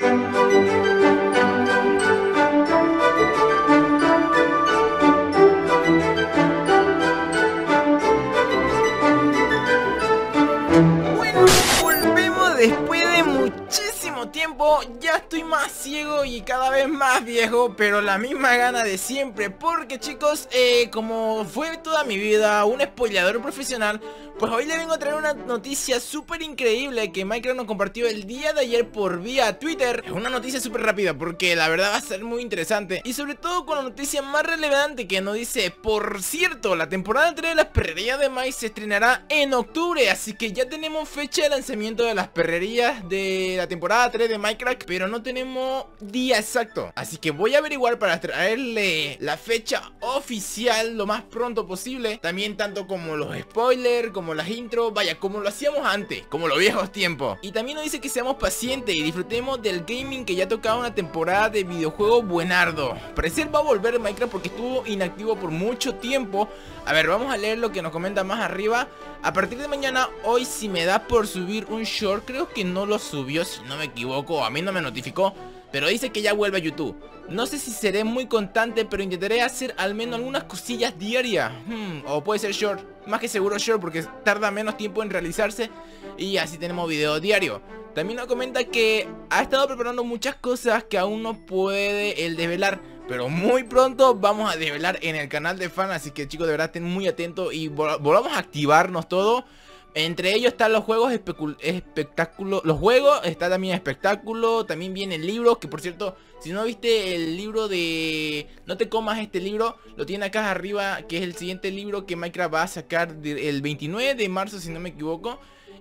Bueno, volvemos después de muchísimo tiempo Ya estoy más ciego y cada vez más viejo Pero la misma gana de siempre Porque chicos, eh, como fue toda mi vida un spoileador profesional pues hoy le vengo a traer una noticia súper increíble que Minecraft nos compartió el día de ayer por vía Twitter. Es una noticia súper rápida porque la verdad va a ser muy interesante Y sobre todo con la noticia más relevante que nos dice Por cierto, la temporada 3 de las perrerías de Mike se estrenará en octubre Así que ya tenemos fecha de lanzamiento de las perrerías de la temporada 3 de Minecraft Pero no tenemos día exacto Así que voy a averiguar para traerle la fecha oficial lo más pronto posible También tanto como los spoilers, como las intros, vaya, como lo hacíamos antes, como los viejos tiempos. Y también nos dice que seamos pacientes y disfrutemos del gaming que ya tocaba una temporada de videojuego buenardo. Parecer va a volver Minecraft porque estuvo inactivo por mucho tiempo. A ver, vamos a leer lo que nos comenta más arriba. A partir de mañana, hoy si me da por subir un short, creo que no lo subió si no me a mí no me notificó. Pero dice que ya vuelve a YouTube. No sé si seré muy constante Pero intentaré hacer al menos algunas cosillas diarias hmm, O puede ser short. Más que seguro short porque tarda menos tiempo en realizarse Y así tenemos video diario. También nos comenta que ha estado preparando muchas cosas Que aún no puede el desvelar pero muy pronto vamos a desvelar en el canal de fan Así que chicos de verdad estén muy atentos Y volvamos a activarnos todo entre ellos están los juegos espectáculo, los juegos, está también espectáculo, también viene el libro, que por cierto, si no viste el libro de No te comas este libro, lo tiene acá arriba, que es el siguiente libro que Minecraft va a sacar el 29 de marzo, si no me equivoco.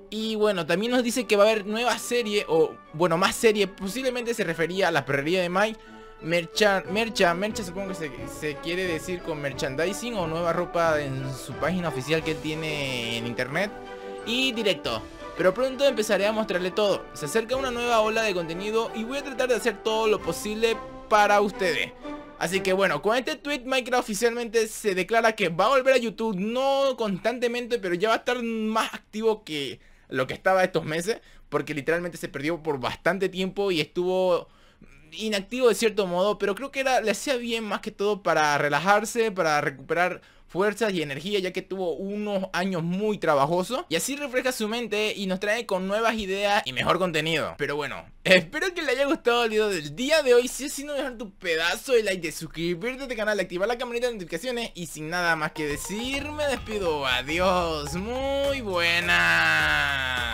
Y bueno, también nos dice que va a haber nueva serie, o bueno, más serie, posiblemente se refería a la perrería de Mike. Mercha, mercha, mercha supongo que se, quiere decir con merchandising o nueva ropa en su página oficial que tiene en internet y directo. Pero pronto empezaré a mostrarle todo. Se acerca una nueva ola de contenido y voy a tratar de hacer todo lo posible para ustedes. Así que bueno, con este tweet Minecraft oficialmente se declara que va a volver a YouTube, no constantemente, pero ya va a estar más activo que lo que estaba estos meses, porque literalmente se perdió por bastante tiempo y estuvo inactivo de cierto modo, pero creo que era, le hacía bien más que todo para relajarse, para recuperar fuerzas y energía ya que tuvo unos años muy trabajosos y así refleja su mente y nos trae con nuevas ideas y mejor contenido. Pero bueno, espero que le haya gustado el video del día de hoy. Si así no dejar tu pedazo de like, de suscribirte a este canal, activar la campanita de notificaciones y sin nada más que decir me despido. Adiós, muy buenas.